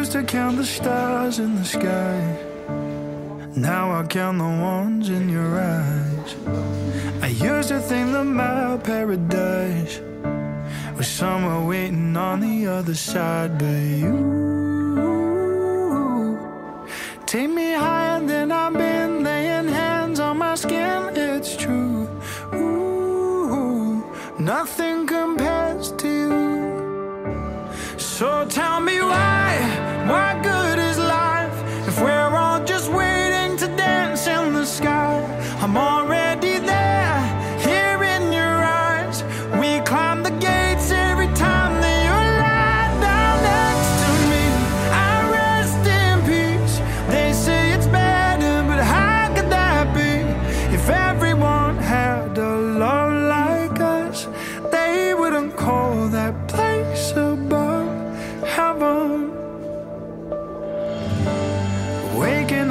used to count the stars in the sky. Now I count the ones in your eyes. I used to think that my paradise was somewhere waiting on the other side, but you take me higher than I've been, laying hands on my skin. It's true. Ooh, nothing compares to you. So tell me why, my good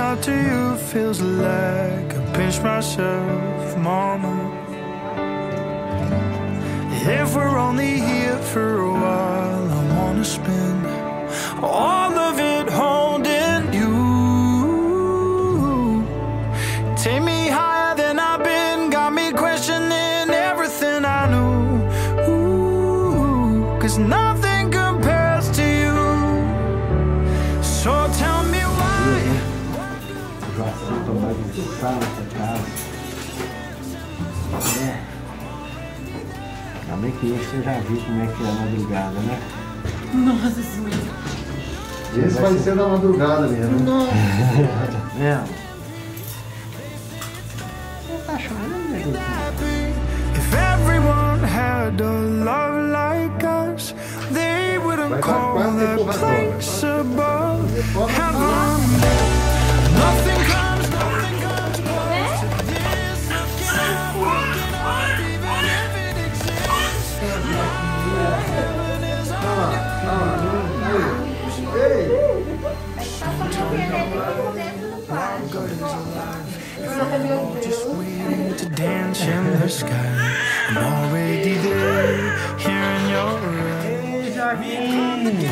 Up to you feels like I pinch myself, mama. If we're only here for a while, I wanna spend all of it holding you. Take me higher than I've been, got me questioning everything I knew. Ooh, cause nothing Mais um sal nessa casa. É. Ainda bem que esse eu já vi como é que é a madrugada, né? Nossa senhora. Esse vai ser da madrugada mesmo. Nossa. É. Você tá chorando, né? If everyone had a sky. I'm already there, here in your Joaquim!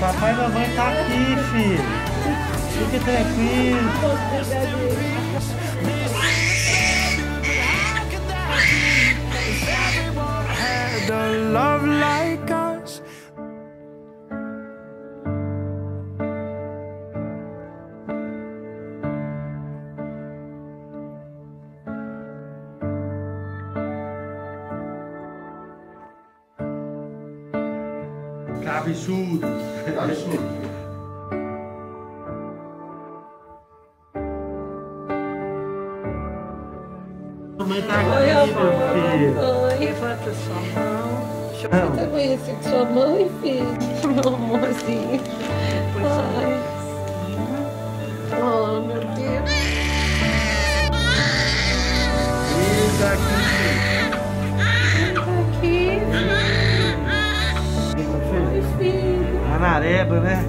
Papai e mamãe tá aqui, filho. Fique tranquilo. Cabeçudo. Mamãe tá Oi, aqui, meu filho. Oi, levanta sua mão. Deixa eu conhecer sua mãe, filho. Meu amorzinho. Nareba, né?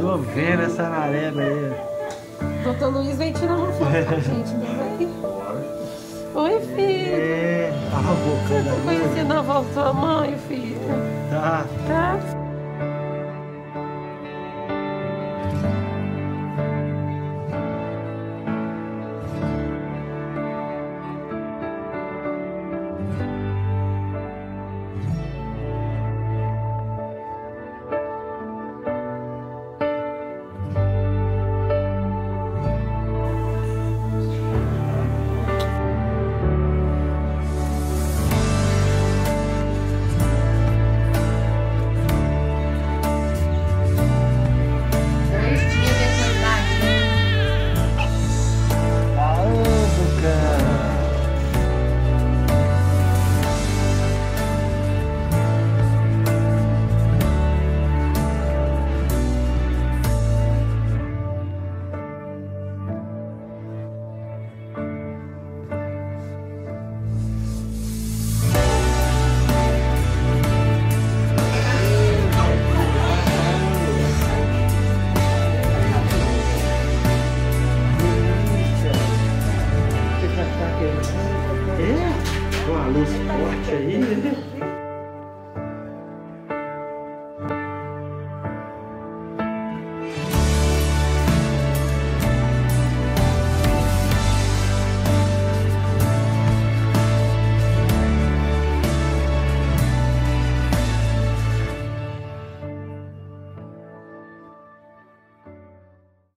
Tô vendo essa nareba aí. Doutor Luiz vem tirar uma foto com a gente também. Oi, filho. É, Você tá mãe. conhecendo a avó da sua mãe, filho? Tá. Tá?